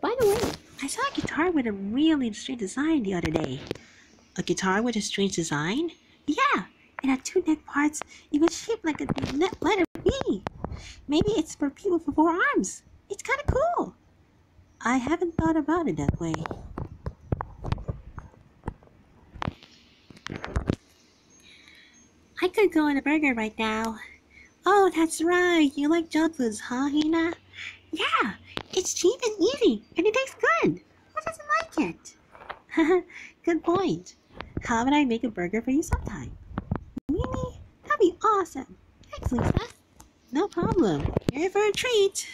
By the way, I saw a guitar with a really strange design the other day. A guitar with a strange design? Yeah, it had two neck parts. It was shaped like a letter B. Maybe it's for people with four arms. It's kind of cool. I haven't thought about it that way. I could go on a burger right now. Oh, that's right. You like junk foods, huh, Hina? Yeah, it's cheap and easy, and it tastes good. Who doesn't like it? good point. How about I make a burger for you sometime? Really? That'd be awesome. Thanks, Lisa. No problem. Here for a treat.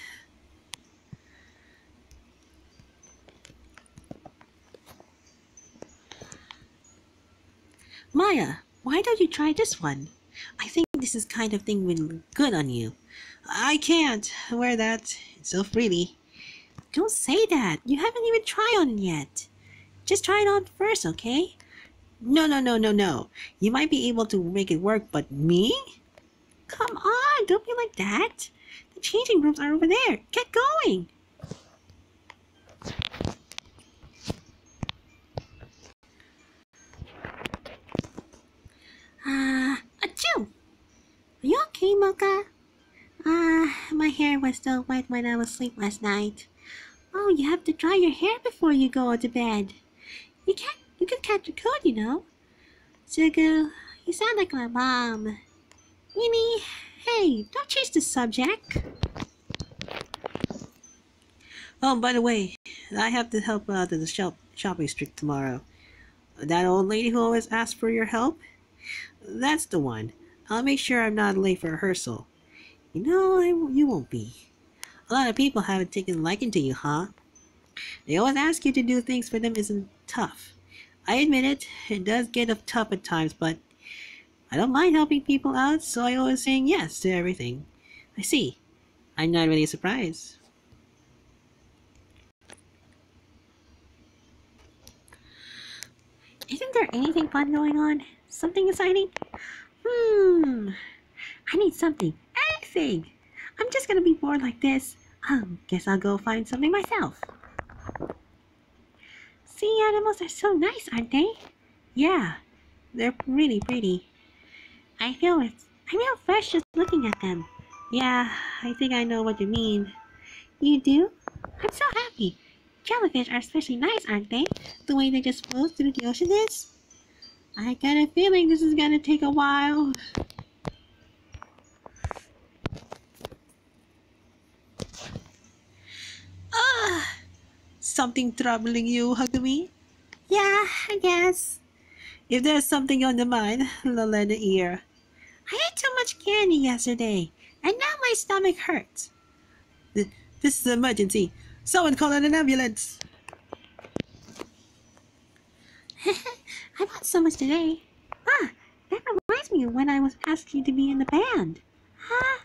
Maya, why don't you try this one? I think this is kind of thing will look good on you. I can't wear that It's so freely. Don't say that. You haven't even tried on yet. Just try it on first, okay? No, no, no, no, no. You might be able to make it work, but me? Come on, don't be like that. The changing rooms are over there. Get going. Ah! Are you okay, Mocha? Ah, uh, my hair was still wet when I was asleep last night. Oh, you have to dry your hair before you go to bed. You can't, you can catch a cold, you know. Tsugu, you sound like my mom. Winnie, hey, don't change the subject. Oh, by the way, I have to help out at the shop shopping street tomorrow. That old lady who always asks for your help? That's the one. I'll make sure I'm not late for rehearsal. You know, I, you won't be. A lot of people haven't taken liking to you, huh? They always ask you to do things for them isn't tough. I admit it, it does get tough at times, but I don't mind helping people out, so I always saying yes to everything. I see. I'm not really surprised. Isn't there anything fun going on? Something exciting? Hmm. I need something. Anything. I'm just gonna be bored like this. Um, guess I'll go find something myself. Sea animals are so nice, aren't they? Yeah, they're really pretty. I feel it. I feel fresh just looking at them. Yeah, I think I know what you mean. You do? I'm so happy. Jellyfish are especially nice, aren't they? The way they just float through the ocean is. I got a feeling this is gonna take a while. Ah! Something troubling you, Hagumi? Yeah, I guess. If there's something on your mind, an ear. I ate too much candy yesterday, and now my stomach hurts. This is an emergency. Someone call an ambulance. I bought so much today. Ah, that reminds me of when I was asked you to be in the band. Huh?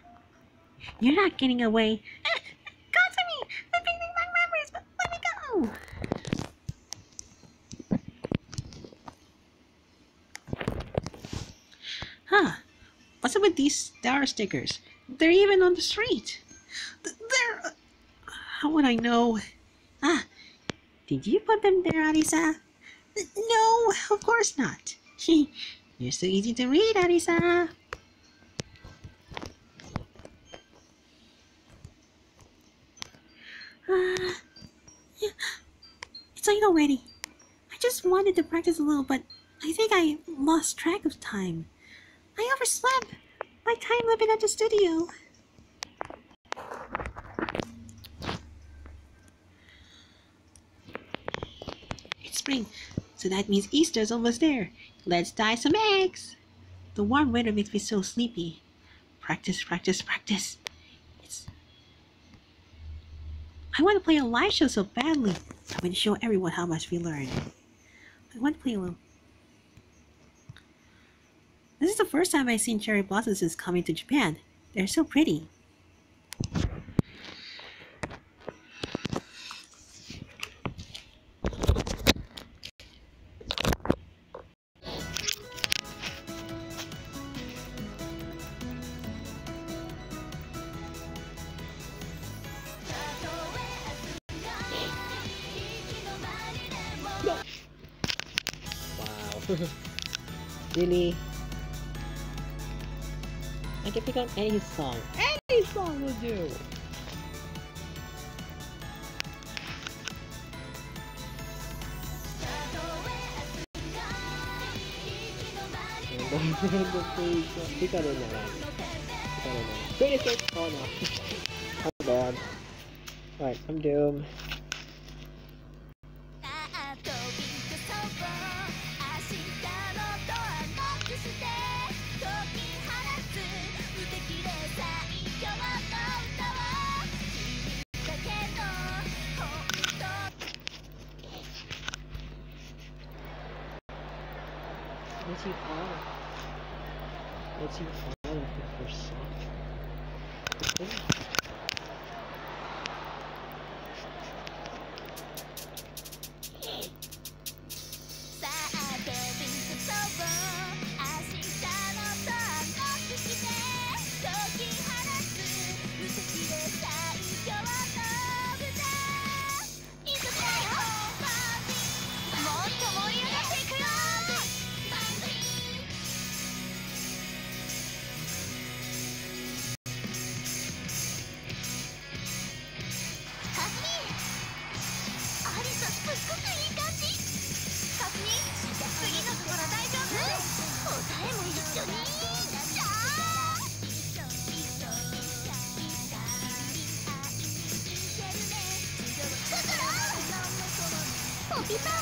You're not getting away. Huh. What's up with these star stickers? They're even on the street. They're... Uh, how would I know? Ah, did you put them there, Arisa? No, of course not. You're so easy to read, Arisa. It's late already. I just wanted to practice a little, but I think I lost track of time. I overslept. My time limit at the studio. It's spring, so that means Easter's almost there. Let's dye some eggs. The warm weather makes me so sleepy. Practice, practice, practice. It's... I want to play a live show so badly. I'm going to show everyone how much we learned. I want to play a little... This is the first time I've seen cherry blossoms since coming to Japan. They're so pretty. Really? I can pick up any song. Any song will do! Pick up Finish it! Oh no. I'm bad. Alright, I'm doomed. ポピ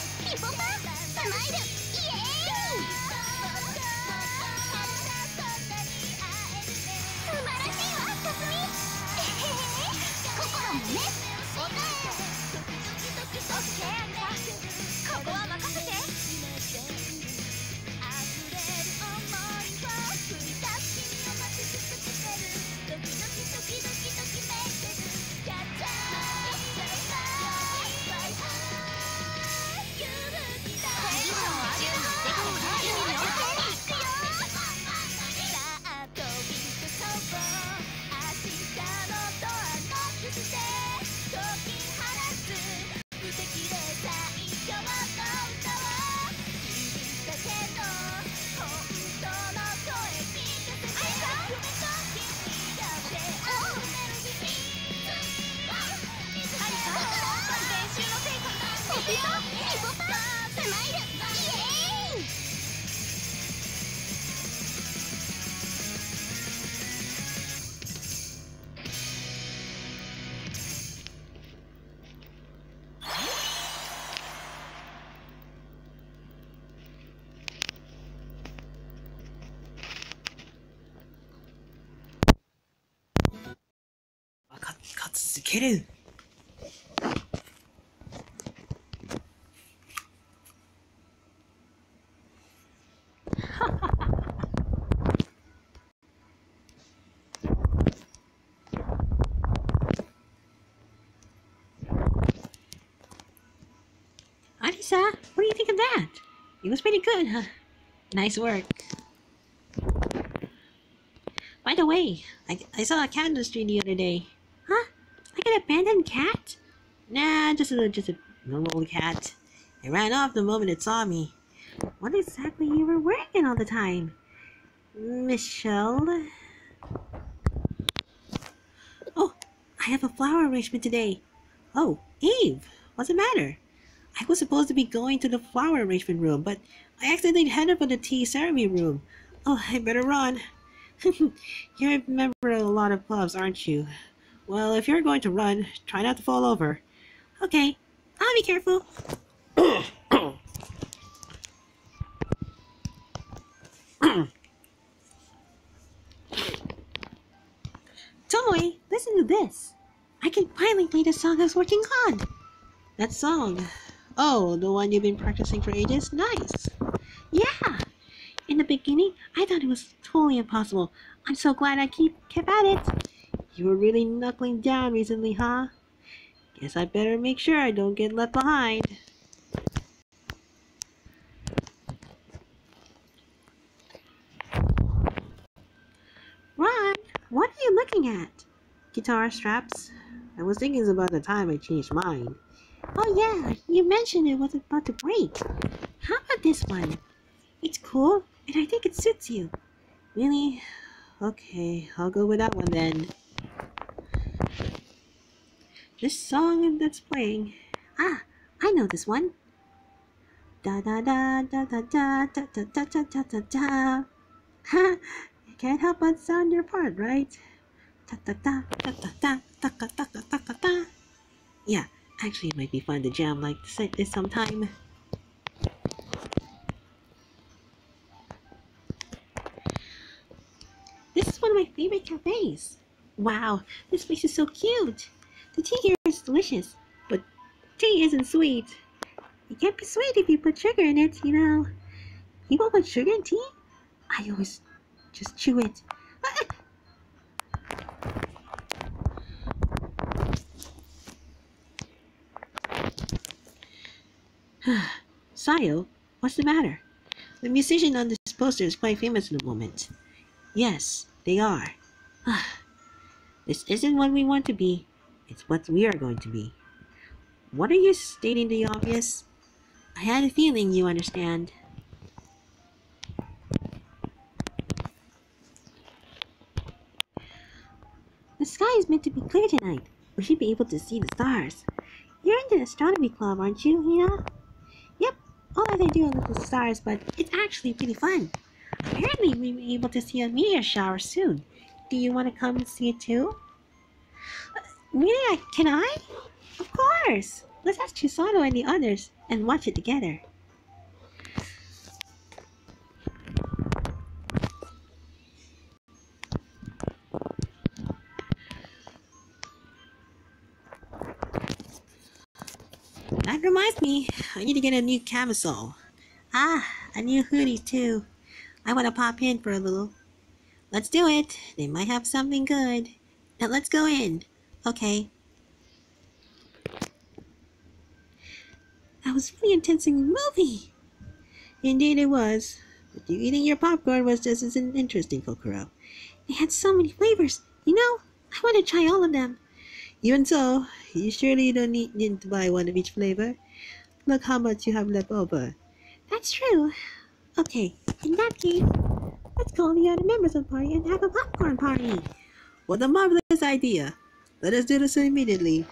Get. Anissa, what do you think of that? It was pretty good, huh? Nice work. By the way, I, I saw a candle street the other day. Like an abandoned cat? Nah, just a just a normal cat. It ran off the moment it saw me. What exactly you were working all the time? Michelle? Oh, I have a flower arrangement today. Oh, Eve, what's the matter? I was supposed to be going to the flower arrangement room, but I accidentally headed for the tea ceremony room. Oh, I better run. you're a member of a lot of clubs, aren't you? Well, if you're going to run, try not to fall over. Okay, I'll be careful. Tomoe, listen to this. I can finally play the song I was working on. That song. Oh, the one you've been practicing for ages? Nice. Yeah. In the beginning, I thought it was totally impossible. I'm so glad I keep kept at it. You were really knuckling down recently, huh? Guess I better make sure I don't get left behind. Ran, what are you looking at? Guitar straps. I was thinking about the time I changed mine. Oh yeah, you mentioned it was about to break. How about this one? It's cool, and I think it suits you. Really? Okay, I'll go with that one then. This song that's playing. Ah, I know this one. Da da da da da da da da da da da da. Ha! You can't help but sound your part, right? Da da da da da da da da da da da da. Yeah, actually, it might be fun to jam like this sometime. This is one of my favorite cafes. Wow, this place is so cute. The tea here is delicious, but tea isn't sweet. It can't be sweet if you put sugar in it, you know. People put sugar in tea? I always just chew it. Sayo, what's the matter? The musician on this poster is quite famous at the moment. Yes, they are. this isn't what we want to be. It's what we are going to be. What are you stating the obvious? I had a feeling you understand. The sky is meant to be clear tonight. We should be able to see the stars. You're in the astronomy club, aren't you, Hina? Yep, all I do is look at the stars, but it's actually pretty fun. Apparently, we'll be able to see a meteor shower soon. Do you want to come and see it too? Really? I- Can I? Of course! Let's ask Chisato and the others and watch it together. That reminds me, I need to get a new camisole. Ah, a new hoodie too. I want to pop in for a little. Let's do it. They might have something good. Now let's go in. Okay. That was really intensing movie. Indeed it was. But you eating your popcorn was just as interesting, Kokoro. They had so many flavors. You know, I want to try all of them. Even so, you surely don't need, need to buy one of each flavor. Look how much you have left over. That's true. Okay, in that case, let's call the other members of the party and have a popcorn party. What a marvelous idea! Let us do this immediately.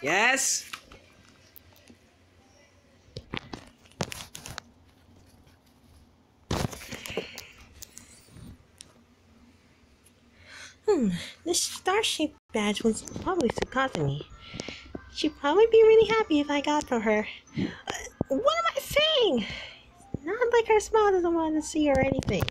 Yes? Hmm, this star-shaped badge was probably Tsukazumi. She'd probably be really happy if I got for her. Uh, what am I saying? It's not like her smile doesn't want to see or anything.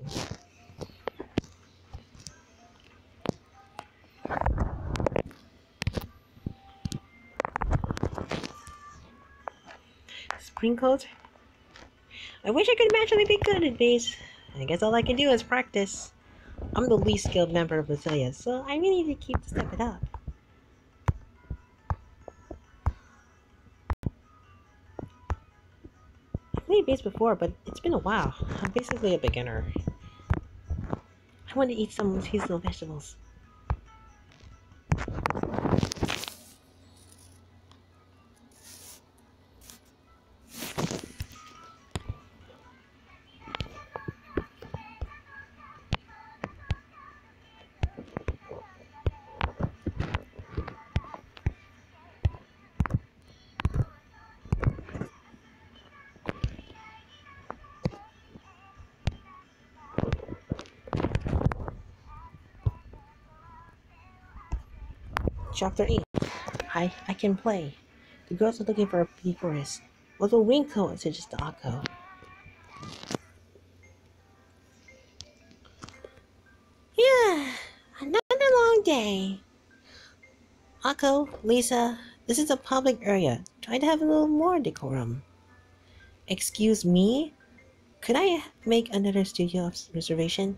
I wish I could magically be good at these. I guess all I can do is practice. I'm the least skilled member of Basilia, so I really need to keep step it up. I played bass before, but it's been a while. I'm basically a beginner. I want to eat some seasonal vegetables. Chapter 8 I, I can play. The girls are looking for a will Rinko suggest to Ako? Yeah, another long day. Ako, Lisa, this is a public area. Try to have a little more decorum. Excuse me? Could I make another studio reservation?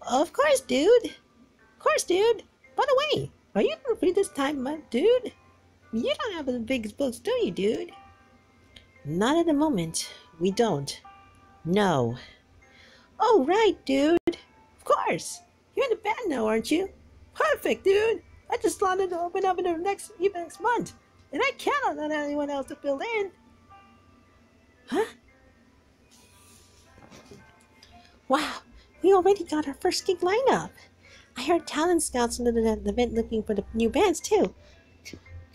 Of course, dude. Of course, dude. By the way, are you free this time, dude? You don't have the biggest books, do you, dude? Not at the moment. We don't. No. Oh, right, dude. Of course. You're in the band now, aren't you? Perfect, dude. I just wanted to open up in the next even next month, and I cannot let anyone else to fill in. Huh? Wow, we already got our first gig lineup. I heard talent scouts in the, the event looking for the new bands too.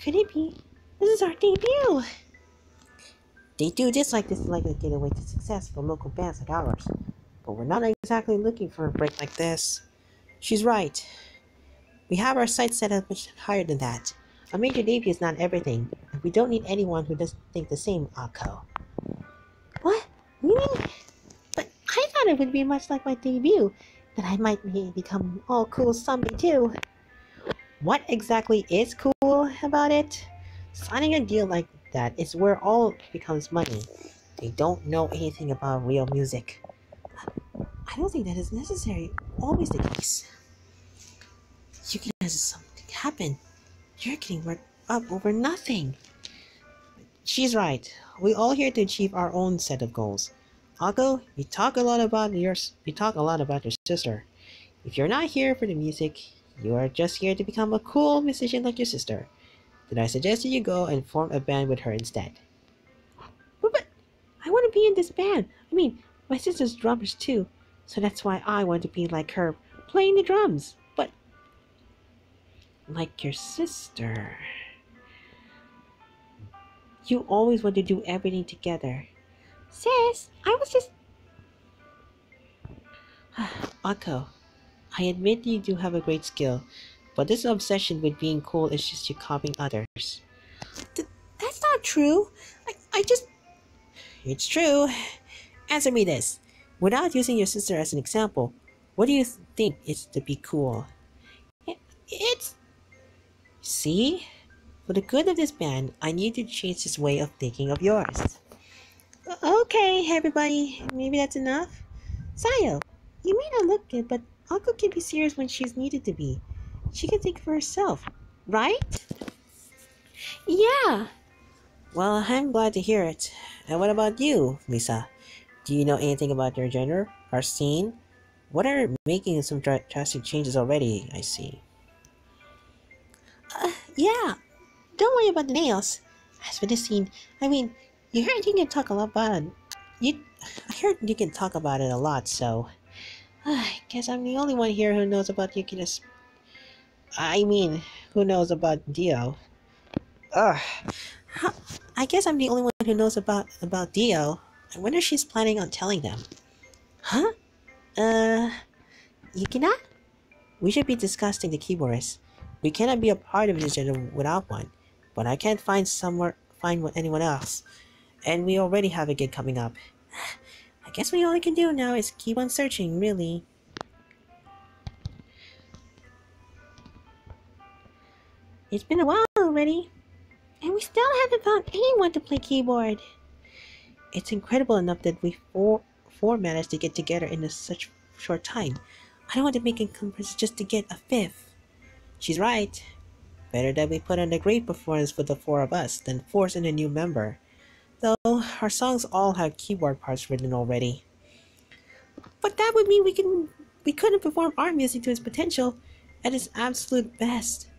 Could it be? This is our debut. They do this like this like a getaway to success for local bands like ours. But we're not exactly looking for a break like this. She's right. We have our sights set up much higher than that. A major debut is not everything, and we don't need anyone who doesn't think the same, Ako. What? Really? But I thought it would be much like my debut, that I might be, become all cool someday too. What exactly is cool about it? Signing a deal like that is where all becomes money. They don't know anything about real music. I don't think that is necessary. Always the case. You can have something happen. You're getting worked up over nothing. She's right. We all here to achieve our own set of goals. Ako, you talk a lot about your you talk a lot about your sister. If you're not here for the music, you are just here to become a cool musician like your sister. Then I suggest that you go and form a band with her instead. But, but I want to be in this band. I mean, my sister's drummers too, so that's why I want to be like her, playing the drums. But like your sister. You always want to do everything together. Sis, I was just. Ako, I admit you do have a great skill, but this obsession with being cool is just you copying others. Th- that's not true. I, I just. It's true. Answer me this. Without using your sister as an example, what do you th- think is to be cool? It, It's. See? For the good of this band, I need to change this way of thinking of yours. Okay, everybody. Maybe that's enough. Sayo, you may not look good, but Uncle can be serious when she's needed to be. She can think for herself, right? Yeah. Well, I'm glad to hear it. And what about you, Lisa? Do you know anything about your genre, our scene? What are making some drastic changes already? I see. Uh, yeah. Don't worry about the nails. As for the scene, I mean, you heard you can talk a lot about it. You, I heard you can talk about it a lot, so I guess I'm the only one here who knows about Yuki's. I mean, who knows about Dio? Ugh. I guess I'm the only one who knows about about Dio. I wonder if she's planning on telling them. Huh? Uh, Yukina? We should be discussing the keyboardist. We cannot be a part of this genre without one, but I can't find somewhere find anyone else, and we already have a gig coming up. I guess we all we can do now is keep on searching, really. It's been a while already, and we still haven't found anyone to play keyboard. It's incredible enough that we four four managed to get together in a such short time. I don't want to make conference just to get a fifth. She's right. Better that we put on a great performance for the four of us than force in a new member. Though our songs all have keyboard parts written already. But that would mean we can we couldn't perform our music to its potential at its absolute best.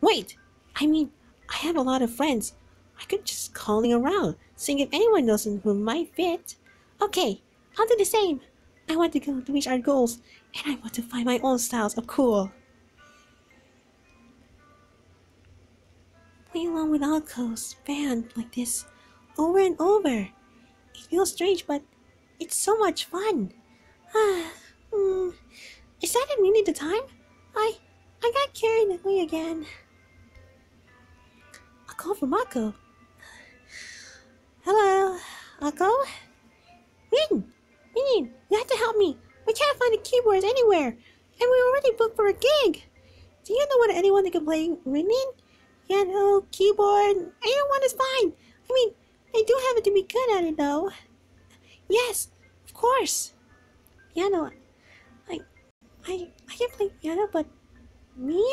Wait, I mean, I have a lot of friends. I could just calling around, seeing if anyone knows who might fit. Okay, I'll do the same. I want to go to reach our goals, and I want to find my own styles of cool. Play along with Ako's band like this over and over. It feels strange, but it's so much fun. Ah, is that really the time? I I got carried away again. A call from Ako. Hello, Ako? Rin! Rin, you have to help me. We can't find the keyboards anywhere, and we already booked for a gig. Do you know what anyone that can play Rin? Piano, keyboard, anyone is fine. I do have to be good at it though. Yes, of course. Piano, I, I, I can play piano, but me?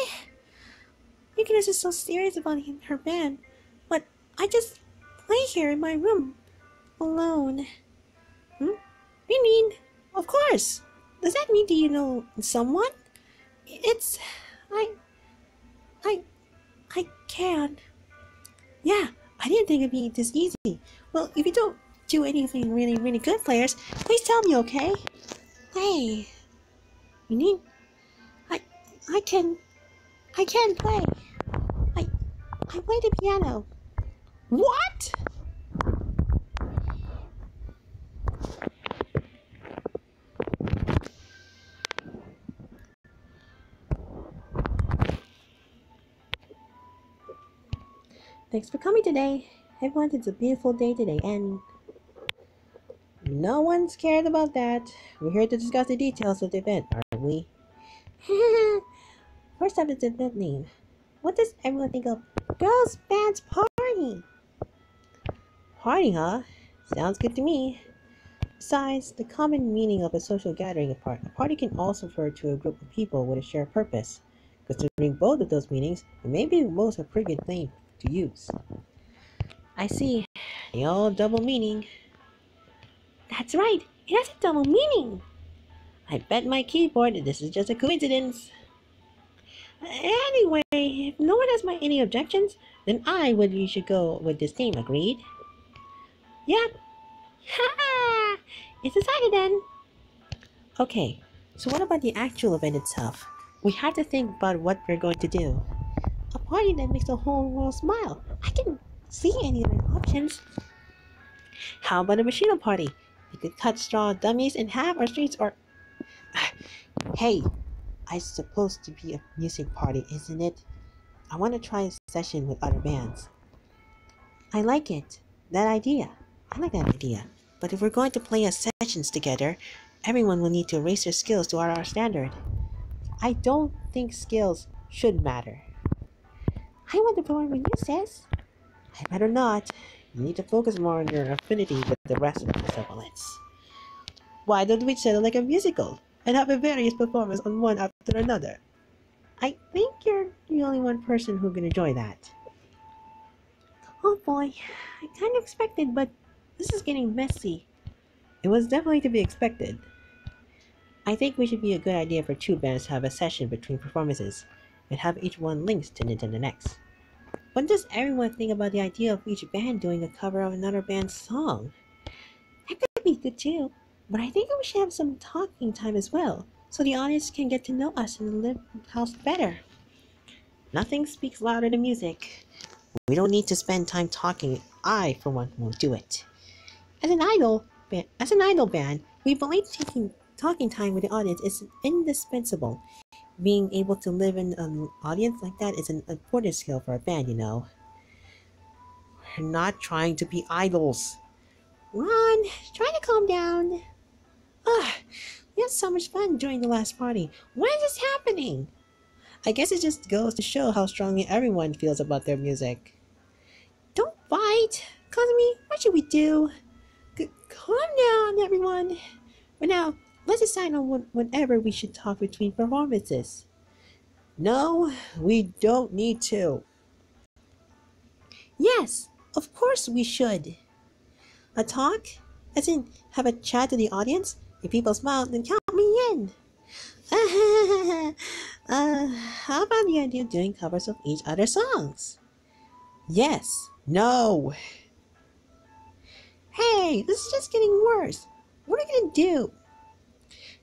Nicholas is so serious about him, her band, but I just play here in my room, alone. Hmm? You mean, of course. Does that mean do you know someone? It's, I, I, I can. Yeah, I didn't think it'd be this easy. Well, if you don't, do anything really, really good, players, please tell me, okay? Hey, you need. I, I can, I can play. I, I play the piano. What? Thanks for coming today. Everyone, it's a beautiful day today, and No one's cared about that. We're here to discuss the details of the event, aren't we? first up is the event name. What does everyone think of girls' bands party? Party, huh? Sounds good to me. Besides, the common meaning of a social gathering, a par- a party can also refer to a group of people with a shared purpose. Considering both of those meanings, it may be most appropriate name to use. I see. They all double meaning. That's right. It has a double meaning. I bet my keyboard that this is just a coincidence. Anyway, if no one has my any objections, Then I would you should go with this name, agreed? yep. Ha! It's decided then. Okay, so what about the actual event itself? We have to think about what we're going to do. A party that makes the whole world smile. I can see any other options. How about a machine party? We could cut straw dummies in half our streets or. hey, it's supposed to be a music party, isn't it? I want to try a session with other bands. I like it. That idea. I like that idea. But if we're going to play a sessions together, everyone will need to raise their skills to our standard. I don't think skills should matter. I want to perform with you, sis. I better not. You need to focus more on your affinity with the rest of the supplements. Why don't we settle like a musical and have a various performance on one after another? I think you're the only one person who can enjoy that. Oh boy, I kind of expected, but this is getting messy. It was definitely to be expected. I think we should be a good idea for two bands to have a session between performances and have each one links to Nintendo Next. What does everyone think about the idea of each band doing a cover of another band's song? That could be good too. But I think we should have some talking time as well, so the audience can get to know us in the live house better. Nothing speaks louder than music. We don't need to spend time talking. I, for one, won't do it. As an idol, as an idol band, we believe taking talking time with the audience is indispensable. Being able to live in an audience like that is an important skill for a band, you know. We're not trying to be idols. Ran, try to calm down. Ah, we had so much fun during the last party. When is this happening? I guess it just goes to show how strongly everyone feels about their music. Don't fight. Kasumi, what should we do? C- calm down, everyone. But now, let's decide on what, whenever we should talk between performances. No, we don't need to. Yes, of course we should. A talk? As in, have a chat to the audience? If people smile, then count me in. uh, how about the idea of doing covers of each other's songs? Yes. No. Hey, this is just getting worse. What are you gonna do?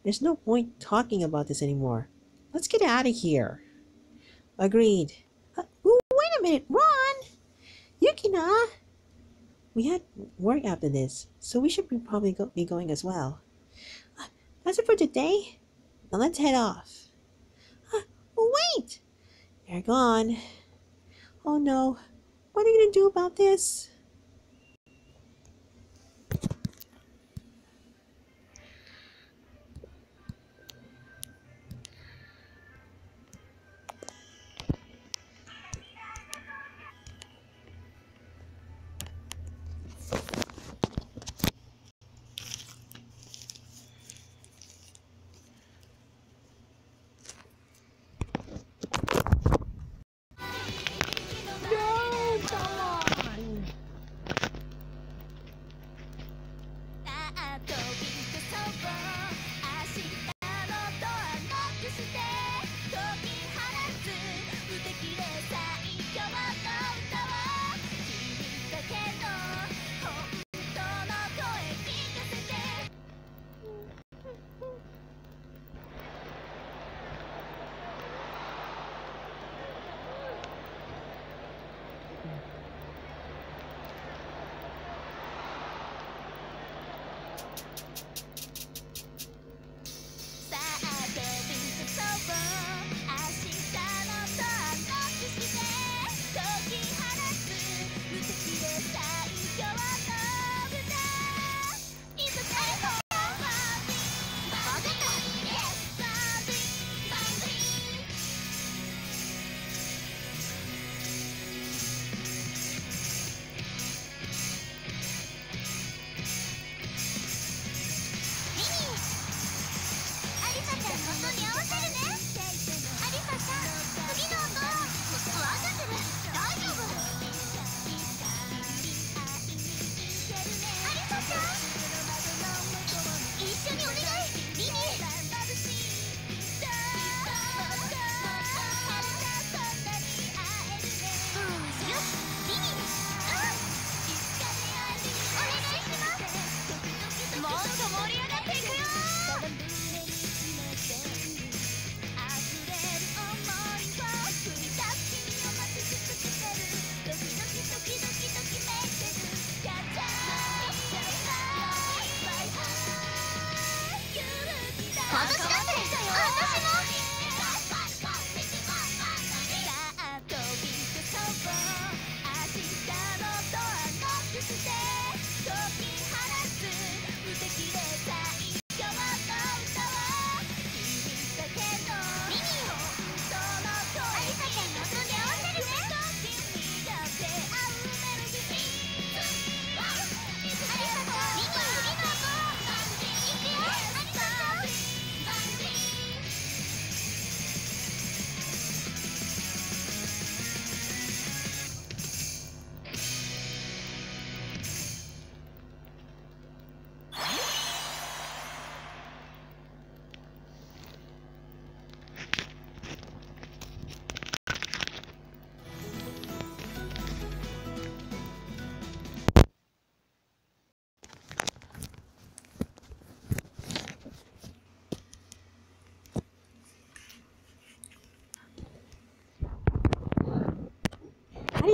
There's no point talking about this anymore. Let's get out of here. Agreed. Uh, w- wait a minute, Ran! Yukina! We had work after this, so we should be probably go- be going as well. Uh, that's it for today. Now let's head off. Uh, wait! They're gone. Oh no. What are you gonna do about this? 的で最強の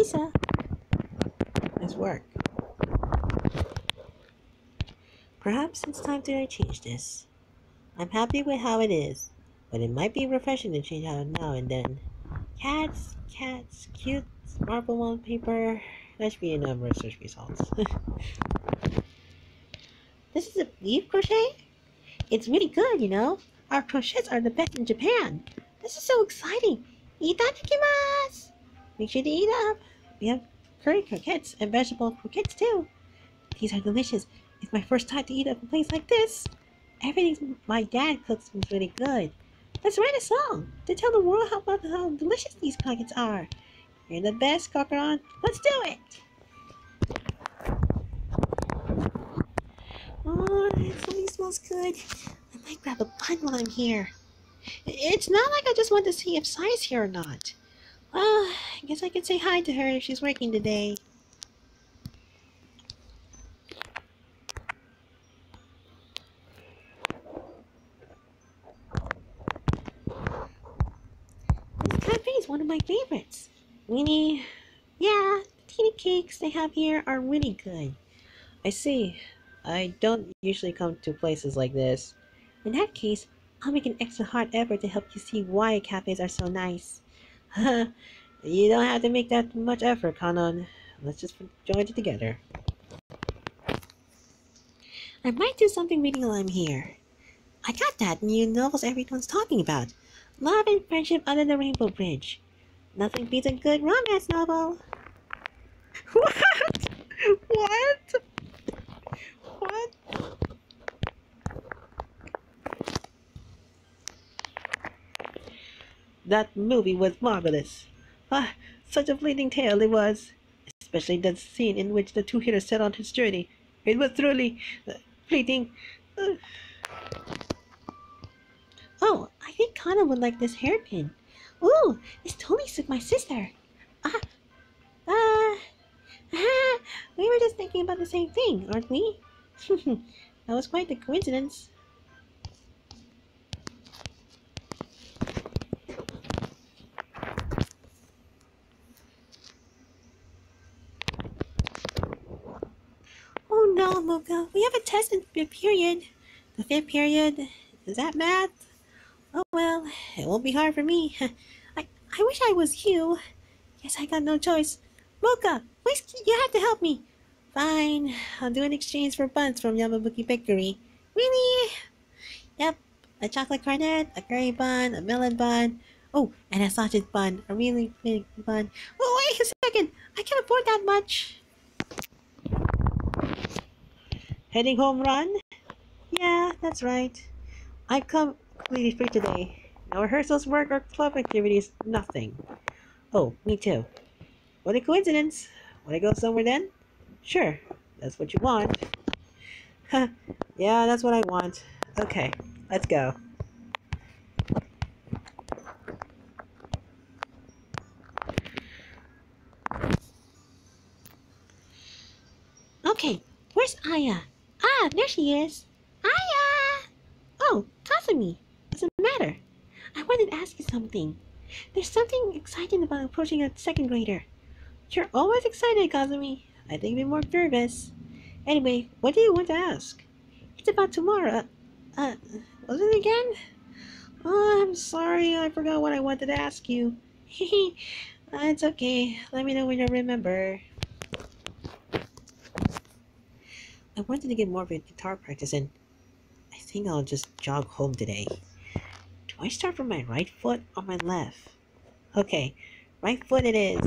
Lisa. Nice work. Perhaps it's time to change this. I'm happy with how it is, but it might be refreshing to change out now and then. Cats, cats, cute marble wallpaper. That should be a number of search results. This is a leaf croquette? It's really good, you know. Our croquettes are the best in Japan. This is so exciting. Itadakimasu! Make sure to eat up. We have curry croquettes and vegetable croquettes too. These are delicious. It's my first time to eat at a place like this. Everything my dad cooks is really good. Let's write a song to tell the world how how delicious these croquettes are. You're the best, Cochran. Let's do it. Oh, it really smells good. I might grab a bun while I'm here. It's not like I just want to see if Sai's here or not. Well, I guess I can say hi to her if she's working today. This cafe is one of my favorites. Weenie, yeah, the teeny cakes they have here are really good. I see. I don't usually come to places like this. In that case, I'll make an extra hard effort to help you see why cafes are so nice. you don't have to make that much effort, Kanon. Let's just join it together. I might do something reading while I'm here. I got that new novels everyone's talking about. Love and Friendship Under the Rainbow Bridge. Nothing beats a good romance novel. What? What? What? That movie was marvelous. Ah, such a fleeting tale it was. Especially that scene in which the two heroes set on his journey. It was truly uh, fleeting. Uh, Oh, I think Kana would like this hairpin. Ooh, this totally suit my sister. Ah, ah, ah, we were just thinking about the same thing, aren't we? that was quite the coincidence. Oh no, Mocha, we have a test in fifth period. The fifth period, is that math? Oh well, it won't be hard for me. I, I wish I was you. Guess I got no choice. Mocha, please, you have to help me. Fine, I'll do an exchange for buns from Yamabuki Bakery. Really? Yep, a chocolate cornet, a curry bun, a melon bun. Oh, and a sausage bun, a really big bun. Oh, wait a second, I can't afford that much. Heading home run? Yeah, that's right. I come completely free today. No rehearsals, work, or club activities, nothing. Oh, me too. What a coincidence. Want to go somewhere then? Sure, that's what you want. yeah, that's what I want. Okay, let's go. Okay, where's Aya? Ah, there she is. Aya! Oh, Kasumi, what's the matter? I wanted to ask you something. There's something exciting about approaching a second grader. You're always excited, Kasumi. I think you're more nervous. Anyway, what do you want to ask? It's about tomorrow. Uh, was it again? Oh, I'm sorry, I forgot what I wanted to ask you. uh, it's okay. Let me know when you remember. I wanted to get more of a guitar practice and I think I'll just jog home today. Do I start from my right foot or my left? Okay, right foot it is.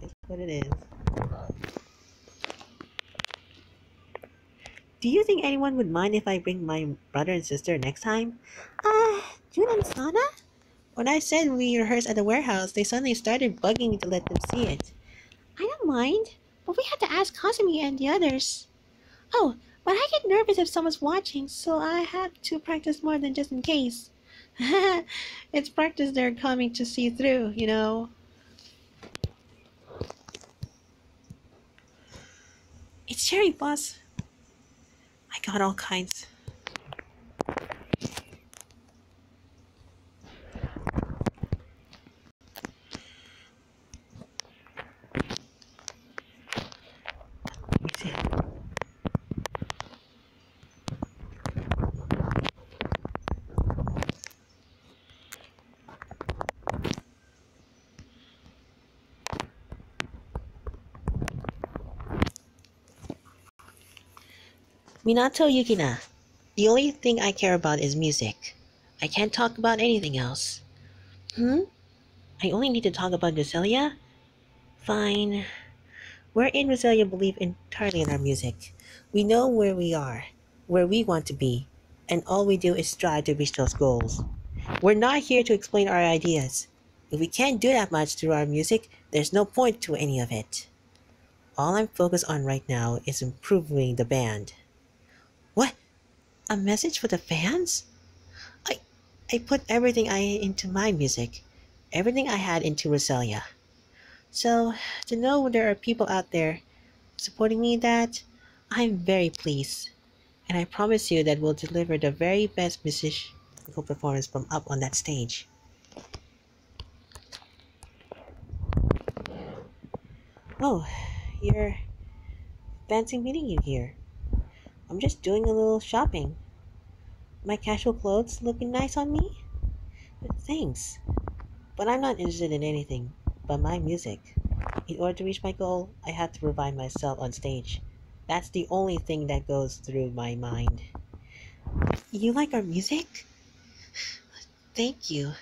That's what it is. Do you think anyone would mind if I bring my brother and sister next time? Uh, Jun and Sana? When I said we rehearsed at the warehouse, they suddenly started bugging me to let them see it. I don't mind, but we had to ask Kasumi and the others. Oh, but I get nervous if someone's watching, so I have to practice more than just in case. it's practice they're coming to see through, you know. It's cherry boss. I got all kinds. Minato Yukina, the only thing I care about is music. I can't talk about anything else. Hmm? I only need to talk about Roselia? Fine. We're in Roselia believe entirely in our music. We know where we are, where we want to be, and all we do is strive to reach those goals. We're not here to explain our ideas. If we can't do that much through our music, there's no point to any of it. All I'm focused on right now is improving the band. What? A message for the fans? I I put everything I into my music, everything I had into Roselia. So to know there are people out there supporting me that I'm very pleased. And I promise you that we'll deliver the very best musical performance from up on that stage. Oh, you're fancy meeting you here. I'm just doing a little shopping. My casual clothes looking nice on me? Thanks. But I'm not interested in anything but my music. In order to reach my goal, I have to provide myself on stage. That's the only thing that goes through my mind. You like our music? Thank you.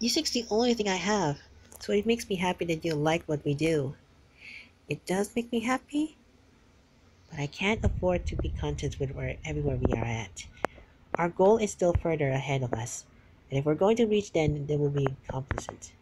Music's the only thing I have, so it makes me happy that you like what we do. It does make me happy, but I can't afford to be content with where everywhere we are at. Our goal is still further ahead of us, and if we're going to reach then, then we'll be complacent.